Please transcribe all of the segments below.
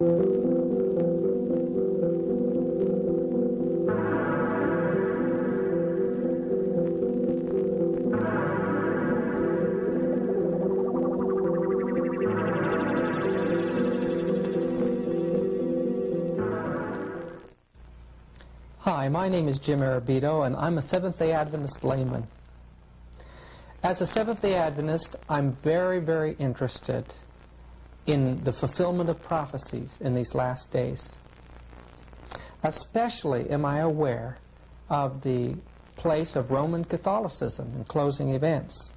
Hi, my name is Jim Arabito, and I'm a Seventh-day Adventist layman. As a Seventh-day Adventist, I'm very, very interested in the fulfillment of prophecies in these last days. Especially am I aware of the place of Roman Catholicism in closing events.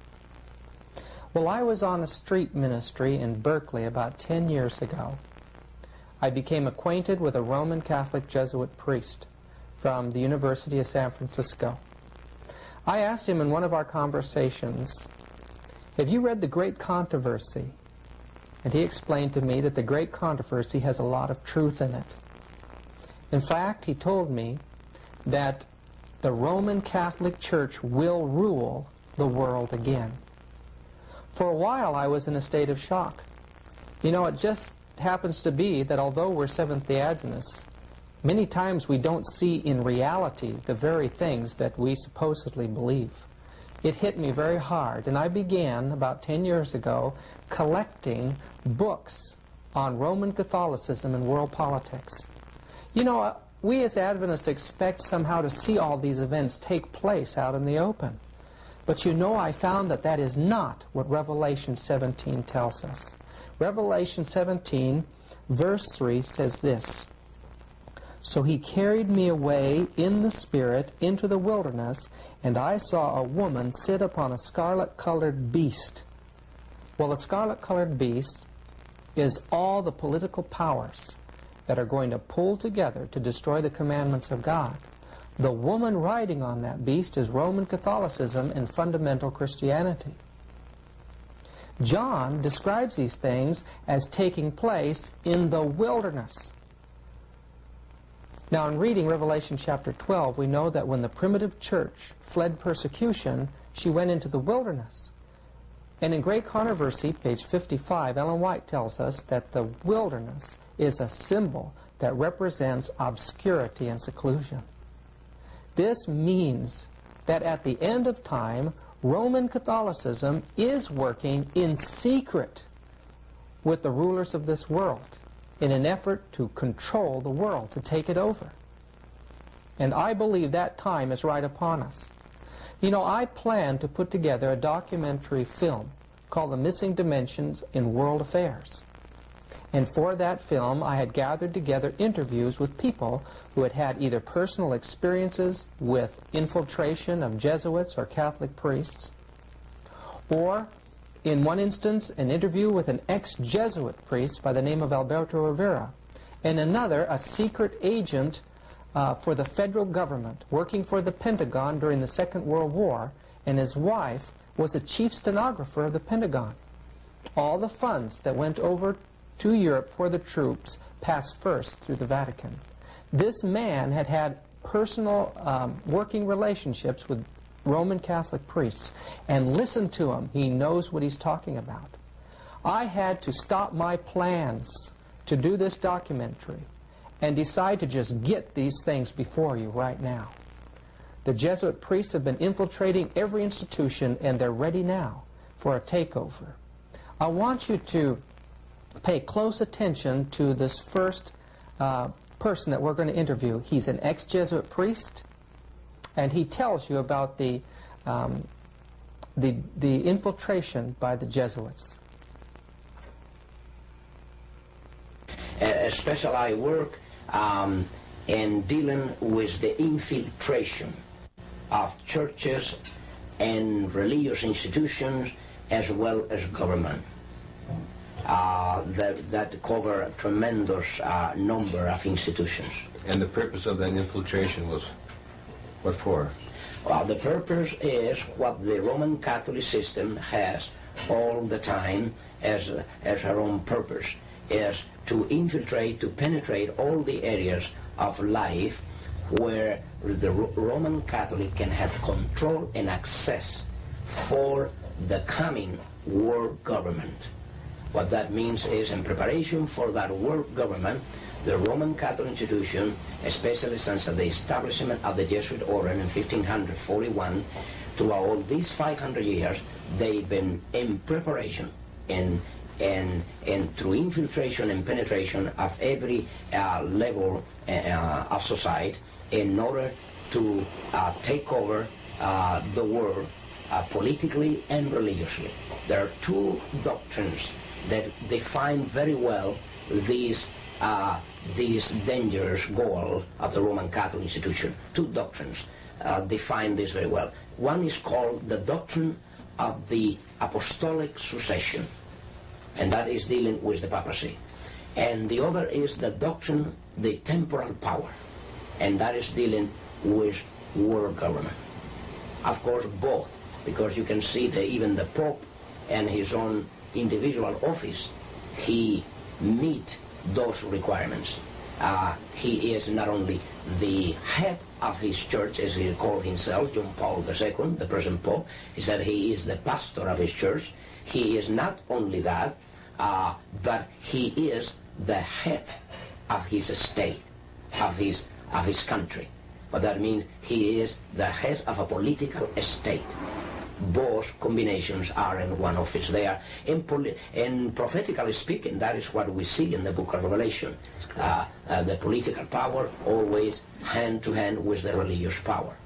Well, I was on a street ministry in Berkeley about 10 years ago. I became acquainted with a Roman Catholic Jesuit priest from the University of San Francisco. I asked him in one of our conversations, have you read The Great Controversy? And he explained to me that The Great Controversy has a lot of truth in it. In fact, he told me that the Roman Catholic Church will rule the world again. For a while, I was in a state of shock. You know, it just happens to be that although we're Seventh-day Adventists, Many times we don't see in reality the very things that we supposedly believe. It hit me very hard, and I began about 10 years ago collecting books on Roman Catholicism and world politics. You know, uh, we as Adventists expect somehow to see all these events take place out in the open. But you know, I found that that is not what Revelation 17 tells us. Revelation 17, verse 3 says this, so he carried me away in the Spirit into the wilderness, and I saw a woman sit upon a scarlet-colored beast. Well, a scarlet-colored beast is all the political powers that are going to pull together to destroy the commandments of God. The woman riding on that beast is Roman Catholicism and fundamental Christianity. John describes these things as taking place in the wilderness. Now, in reading Revelation chapter 12, we know that when the primitive church fled persecution, she went into the wilderness. And in Great Controversy, page 55, Ellen White tells us that the wilderness is a symbol that represents obscurity and seclusion. This means that at the end of time, Roman Catholicism is working in secret with the rulers of this world in an effort to control the world, to take it over. And I believe that time is right upon us. You know, I plan to put together a documentary film called The Missing Dimensions in World Affairs. And for that film, I had gathered together interviews with people who had had either personal experiences with infiltration of Jesuits or Catholic priests, or in one instance, an interview with an ex-Jesuit priest by the name of Alberto Rivera. In another, a secret agent uh, for the federal government working for the Pentagon during the Second World War, and his wife was a chief stenographer of the Pentagon. All the funds that went over to Europe for the troops passed first through the Vatican. This man had had personal um, working relationships with Roman Catholic priests and listen to him. He knows what he's talking about. I had to stop my plans to do this documentary and decide to just get these things before you right now. The Jesuit priests have been infiltrating every institution and they're ready now for a takeover. I want you to pay close attention to this first uh, person that we're going to interview. He's an ex-Jesuit priest and he tells you about the, um, the, the infiltration by the Jesuits. Especially I work um, in dealing with the infiltration of churches and religious institutions as well as government. Uh, that, that cover a tremendous uh, number of institutions. And the purpose of that infiltration was what for? Well, the purpose is what the Roman Catholic system has all the time as, as her own purpose, is to infiltrate, to penetrate all the areas of life where the Roman Catholic can have control and access for the coming world government. What that means is in preparation for that world government, the Roman Catholic institution, especially since the establishment of the Jesuit order in 1541, throughout these 500 years, they've been in preparation in and, and through infiltration and penetration of every uh, level uh, of society in order to uh, take over uh, the world uh, politically and religiously. There are two doctrines that define very well these uh, these dangerous goals of the Roman Catholic institution. Two doctrines define this very well. One is called the doctrine of the apostolic succession and that is dealing with the papacy. And the other is the doctrine, the temporal power, and that is dealing with world government. Of course, both, because you can see that even the Pope and his own individual office, he meet those requirements. Uh, he is not only the head of his church, as he called himself, John Paul II, the present Pope. He said he is the pastor of his church. He is not only that, uh, but he is the head of his state, of his, of his country. What that means, he is the head of a political state. Both combinations are in one office there. In, in prophetically speaking, that is what we see in the book of Revelation. Uh, uh, the political power always hand to hand with the religious power.